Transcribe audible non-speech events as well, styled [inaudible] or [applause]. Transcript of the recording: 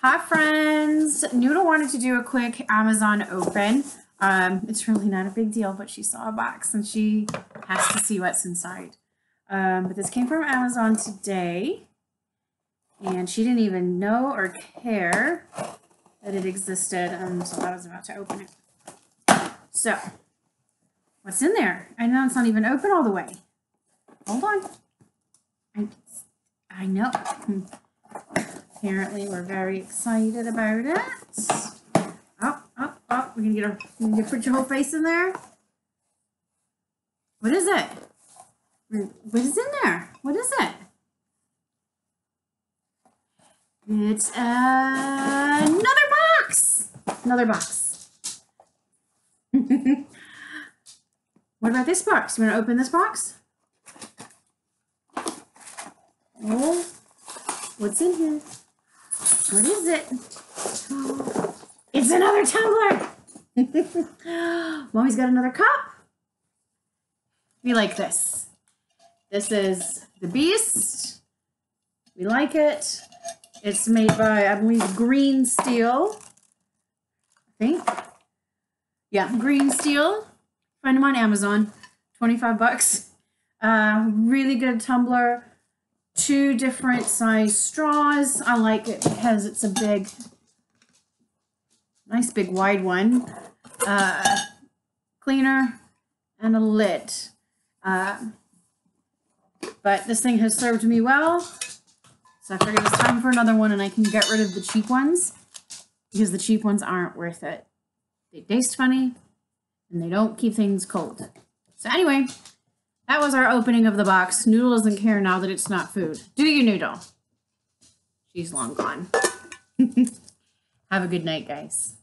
Hi friends! Noodle wanted to do a quick Amazon open. Um, it's really not a big deal, but she saw a box and she has to see what's inside. Um, but this came from Amazon today. And she didn't even know or care that it existed until I was about to open it. So, what's in there? I know it's not even open all the way. Hold on. I, I know. Apparently, we're very excited about it. Oh, oh, oh, we're gonna get a, you put your whole face in there. What is it? What is in there? What is it? It's uh, another box. Another box. [laughs] what about this box? You want to open this box? Oh, what's in here? What is it? It's another tumbler. [laughs] Mommy's got another cup. We like this. This is the Beast. We like it. It's made by, I believe, Green Steel. I think. Yeah, Green Steel. Find them on Amazon. 25 bucks. Uh, really good tumbler. Two different size straws. I like it because it's a big, nice big wide one. Uh, cleaner and a lid. Uh, but this thing has served me well. So I figured it's time for another one and I can get rid of the cheap ones because the cheap ones aren't worth it. They taste funny and they don't keep things cold. So anyway, that was our opening of the box. Noodle doesn't care now that it's not food. Do you, Noodle? She's long gone. [laughs] Have a good night, guys.